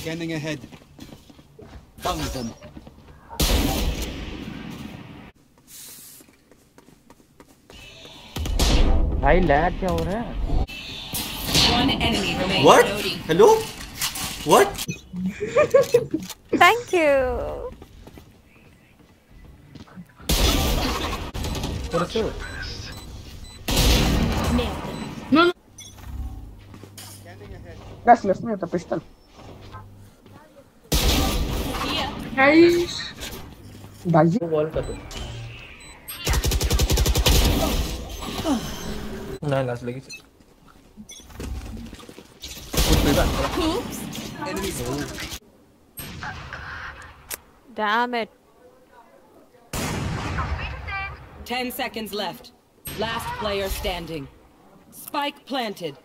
Scanning ahead. Found them. भाई lag क्या हो रहा है One enemy remaining. What? Hello? What? Thank you. That's left me with a pistol. Nice. Daji. Wall का तो नहीं लास्ट लगी Damn it. Ten seconds left. Last player standing. Spike planted.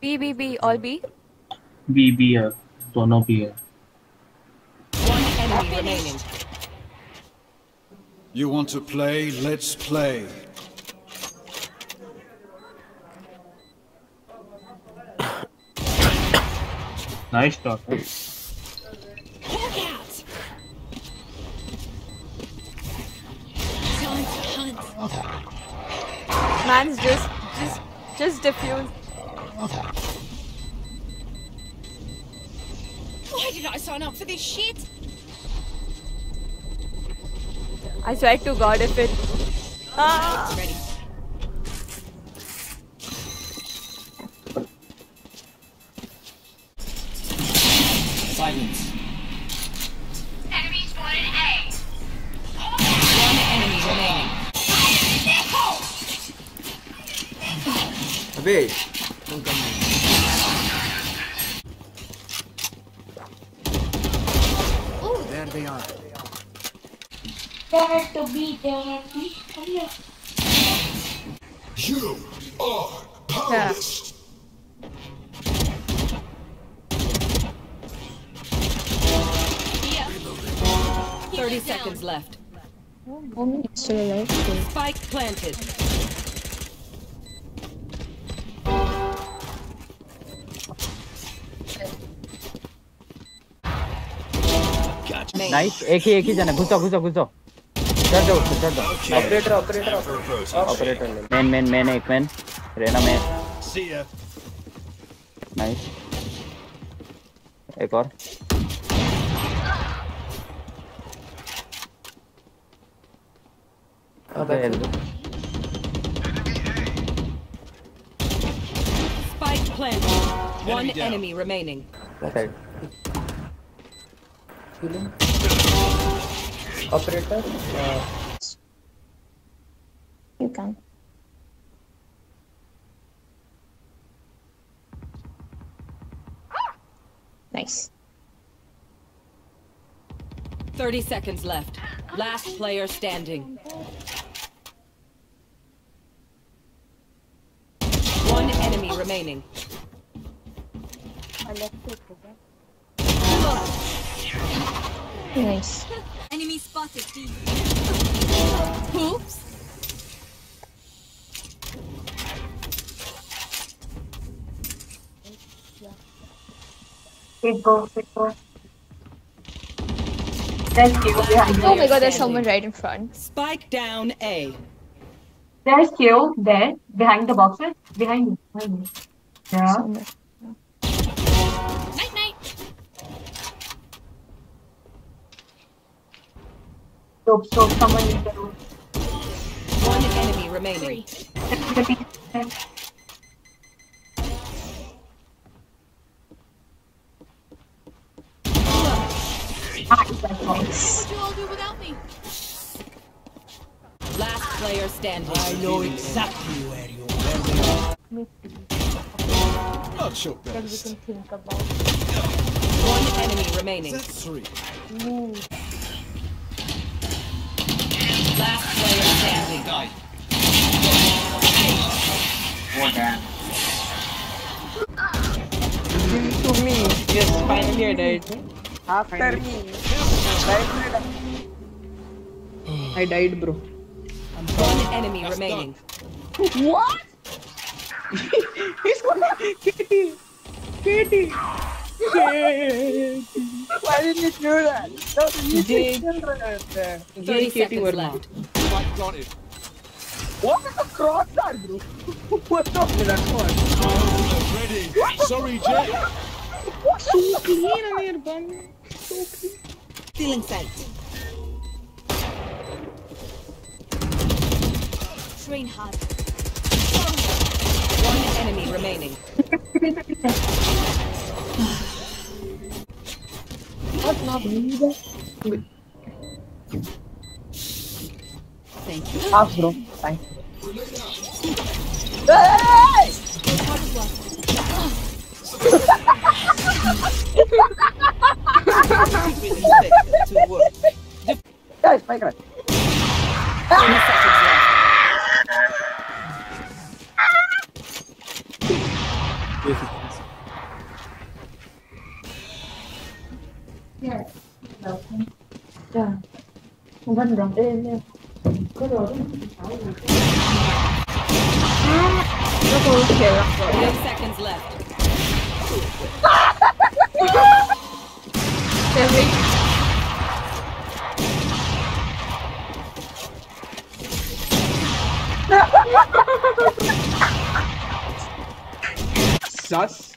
B, B, B, all B. B B है दोनों भी है One remaining. You want to play? Let's play. nice talk. Man's just, just, just diffused. Why did I sign up for this shit? I swear to God, if it. Ah. Ready. Silence. Enemy spotted A. One enemy remaining. अबे There to be there. Please come here. You are powerless. Thirty seconds left. still alive. Spike planted. Nice एक ही एक ही जना घुसो घुसो घुसो इधर जाओ इधर जाओ operator operator operator man man man एक main रहना मेन नाइस एक और. Spike planted. One enemy remaining. That's it. operator? Uh, you can. Nice. 30 seconds left. Last player standing. One enemy remaining. Nice. Enemy spotted B. Oops. Oh my god, there's someone right in front. Spike down A. There's Q there, behind the boxes. Behind you. Behind you. Yeah. Somewhere. So, so someone in the room. One enemy remaining. What you all do without me? Last player standing. I know exactly where you are. Not so bad. think about. One enemy remaining. That's three. Last player standing. to me. Yes, finally I died. After me. I died, bro. One enemy remaining. What? He's gonna Katie. Katie. Why did you do that? That was easy children right there. 30 Sorry, Katie seconds left. What is a cross guard, bro? what the that one? Ready. Sorry, Jett. So clean on your bum. So clean. Stealing sight. Train hard. One enemy remaining. Thank you. Pass, bro. Thanks. Guys, my god. đầu không trời không văn đoạn đêm đâu có đồ đó nó tôi kiểu. Sus.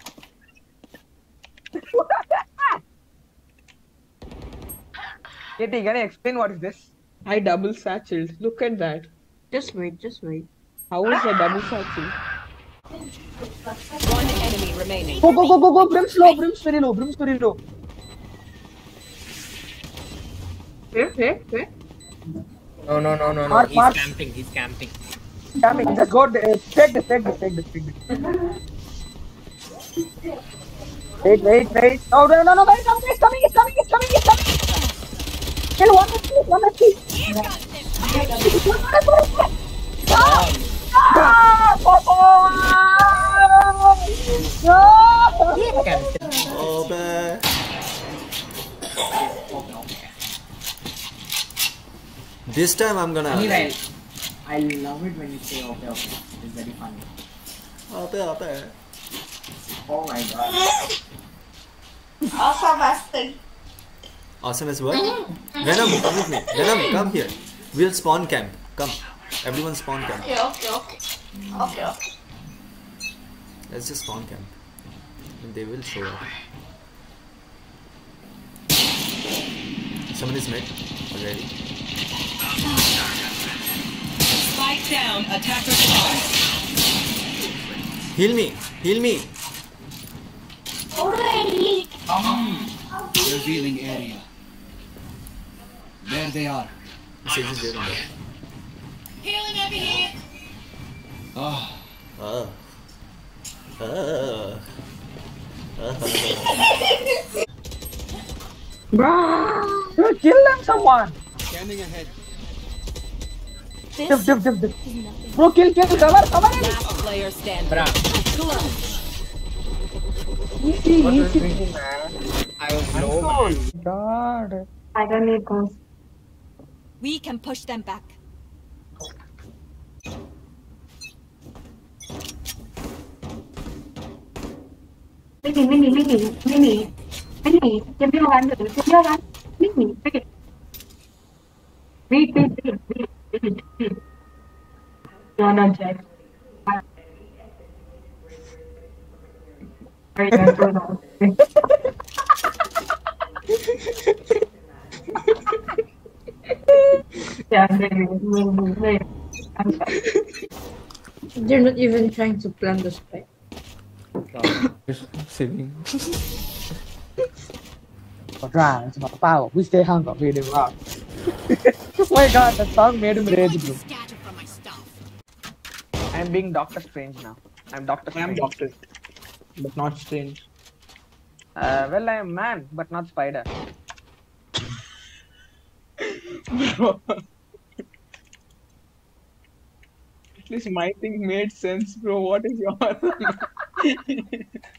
Katie, can you explain what is this? I double satchel. Look at that. Just wait, just wait. How is a double satchel? One enemy remaining. Go, go, go, go, go. Brim's low, Brim's very low, Brim's very low. Where, where, where? No, no, no, no, no. Mark, He's mark. camping. He's camping. Damn it, just go, uh, take this, take this, take this, take this. Wait, wait, wait. No, no, no, no, wait, no, it's coming, it's coming, it's coming, it's coming. Kill one HP, one HP. Ah! No! Camping. Oh, man. This time I'm gonna. Anyway, I love it when you say okay, okay. It's very funny. Ape, ape. Oh my god. Awesome as well. Venom, come with me. Venom, come here. We'll spawn camp. Come. Everyone spawn camp. Okay, okay, okay. Okay, okay. Let's just spawn camp. And they will show up. Someone is mid already. Spike down. Attacker spawn. Heal me! Heal me! Already. Revealing area. There they are. Sage is there on. Healing over here. Ah, Ah. Ah. Bro, kill them, someone. scanning ahead. Div, div, div, div. Bro, kill, kill, cover, cover him. Last player standing. Bruh. Easy, easy. I was low. God. I don't need guns. We can push them back. Maybe, maybe, maybe, maybe, maybe. Give me one, give me take it. No, no, Jack. Alright, that's going on. Yeah, maybe, maybe, maybe. I'm sorry. They're not even trying to plant the spike. Saving. Right, it's about power. We stay hung up really well. oh my god, that song made him rage, bro. Scatter from my stuff. I'm being Doctor Strange now. I'm Doctor Strange. I'm Doctor, but not Strange. Uh, well, I am man, but not spider. Bro. At least my thing made sense, bro. What is your